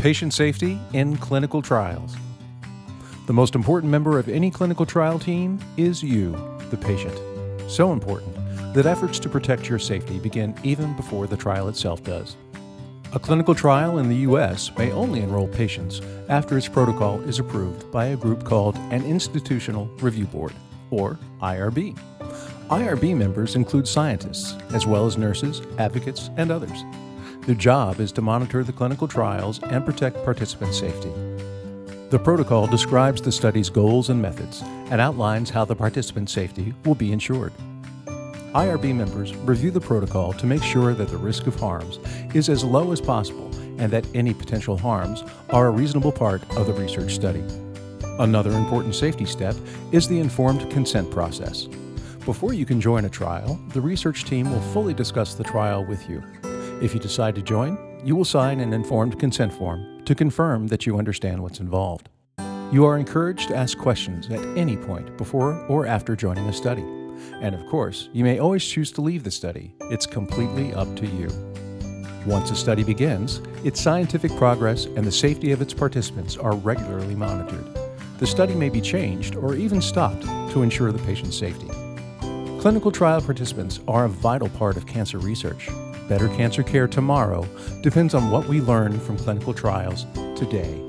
Patient safety in clinical trials. The most important member of any clinical trial team is you, the patient. So important that efforts to protect your safety begin even before the trial itself does. A clinical trial in the U.S. may only enroll patients after its protocol is approved by a group called an Institutional Review Board, or IRB. IRB members include scientists, as well as nurses, advocates, and others. Their job is to monitor the clinical trials and protect participant safety. The protocol describes the study's goals and methods and outlines how the participant safety will be ensured. IRB members review the protocol to make sure that the risk of harms is as low as possible and that any potential harms are a reasonable part of the research study. Another important safety step is the informed consent process. Before you can join a trial, the research team will fully discuss the trial with you. If you decide to join, you will sign an informed consent form to confirm that you understand what's involved. You are encouraged to ask questions at any point before or after joining a study. And of course, you may always choose to leave the study. It's completely up to you. Once a study begins, its scientific progress and the safety of its participants are regularly monitored. The study may be changed or even stopped to ensure the patient's safety. Clinical trial participants are a vital part of cancer research. Better cancer care tomorrow depends on what we learn from clinical trials today.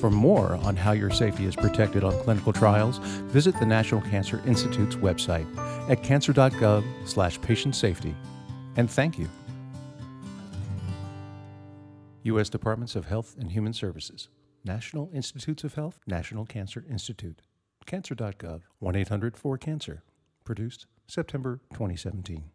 For more on how your safety is protected on clinical trials, visit the National Cancer Institute's website at cancer.gov slash patient safety. And thank you. U.S. Departments of Health and Human Services, National Institutes of Health, National Cancer Institute, cancer.gov, 1 800 4 Cancer. Produced September 2017.